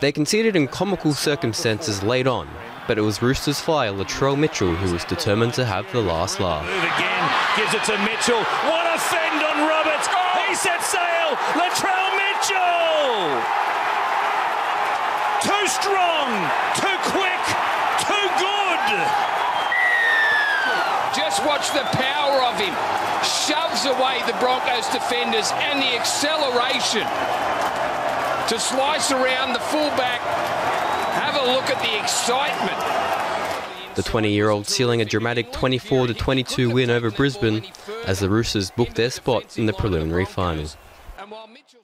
They conceded in comical circumstances late on, but it was Roosters flyer Latrell Mitchell who was determined to have the last laugh. Move again, gives it to Mitchell. What a fend on Roberts! He set sail! Latrell Mitchell! Too strong, too quick, too good! Just watch the power of him. Shoves away the Broncos defenders and the acceleration to slice around the fullback. Have a look at the excitement. The 20 year old sealing a dramatic 24 22 win over Brisbane as the Roosters booked their spot in the preliminary final. And while Mitchell